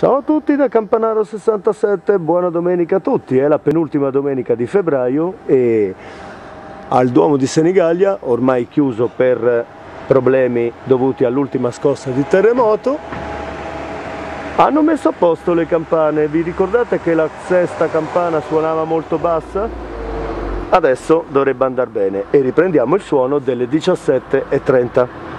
Ciao a tutti da Campanaro 67, buona domenica a tutti, è la penultima domenica di febbraio e al Duomo di Senigallia, ormai chiuso per problemi dovuti all'ultima scossa di terremoto, hanno messo a posto le campane, vi ricordate che la sesta campana suonava molto bassa? Adesso dovrebbe andare bene e riprendiamo il suono delle 17.30.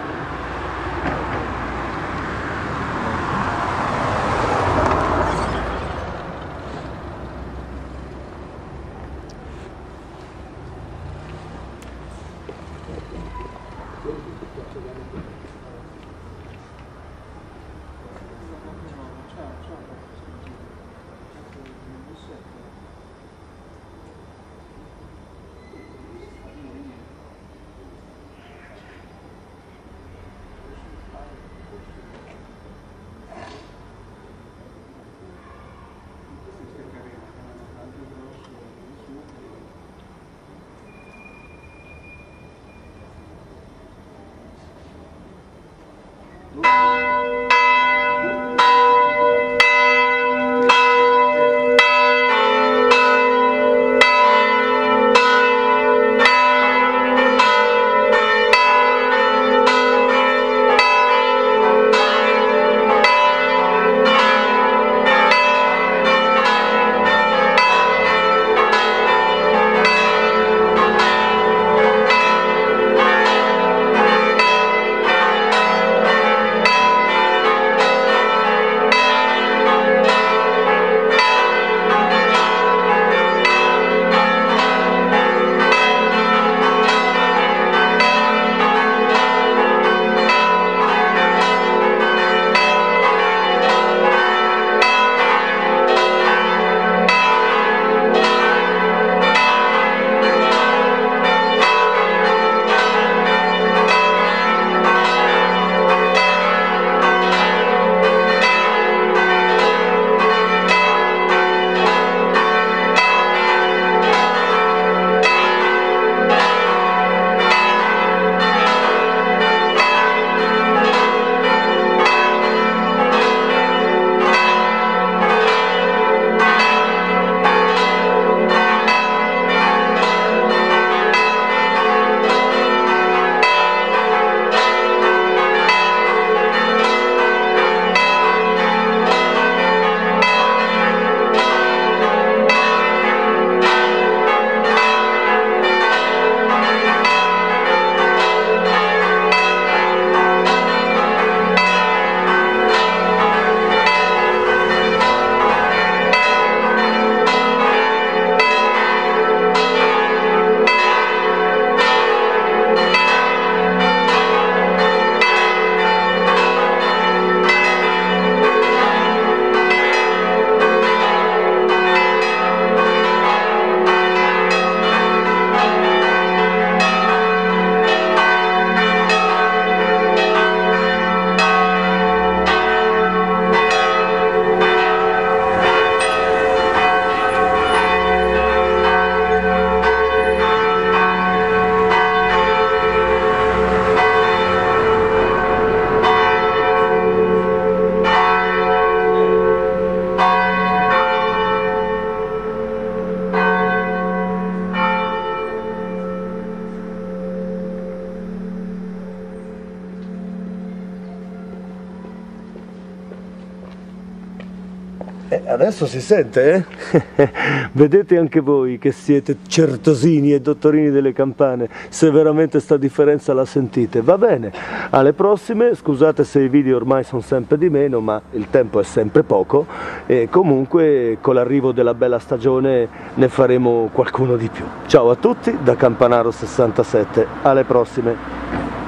Eh, adesso si sente, eh? Vedete anche voi che siete certosini e dottorini delle campane, se veramente sta differenza la sentite. Va bene, alle prossime, scusate se i video ormai sono sempre di meno, ma il tempo è sempre poco e comunque con l'arrivo della bella stagione ne faremo qualcuno di più. Ciao a tutti da Campanaro 67, alle prossime.